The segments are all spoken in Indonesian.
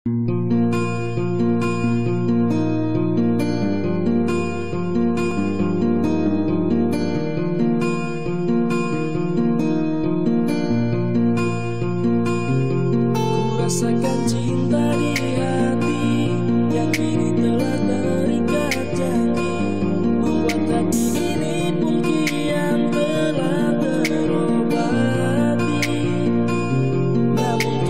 Rasakan cinta di hati yang telah terikat Membuat hati ini pun kian telah Namun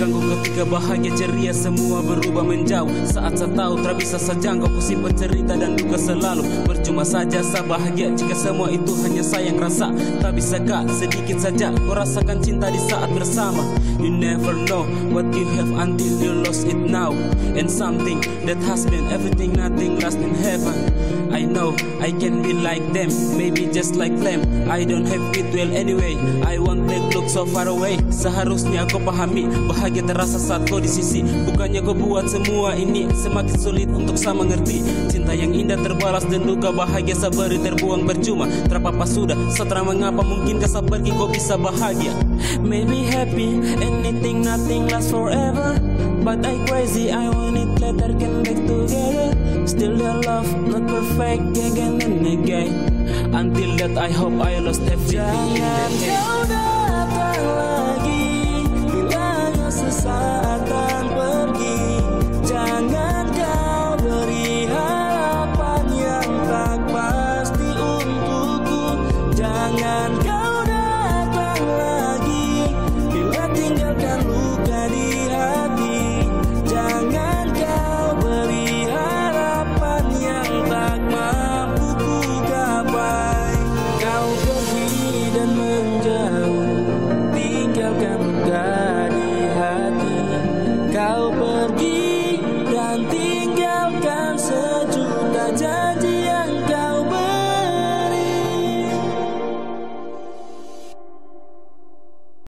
mengganggu ketika bahagia ceria semua berubah menjauh. Saat saya tahu tak bisa sajangkau ku simpan cerita dan duka selalu. Percuma saja saya bahagia jika semua itu hanya sayang rasa. Tak bisa kak sedikit saja. Kau rasakan cinta di saat bersama. You never know what you have until you lost it now. And something that has been everything nothing lost in heaven Know I can be like them Maybe just like them. I don't have it well anyway. I won't make look so far away. Seharusnya kau pahami Bahagia terasa saat kau di sisi. Bukannya kau buat semua ini Semakin sulit untuk sama ngerti Cinta yang indah terbalas dan duka bahagia sabari terbuang percuma. Terpapa sudah setelah mengapa mungkin pergi kau bisa bahagia? Maybe happy Anything nothing lasts forever. But I crazy, I want it later, can back together Still the love, not perfect, again and again Until that I hope I lost everything. Jangan kau datang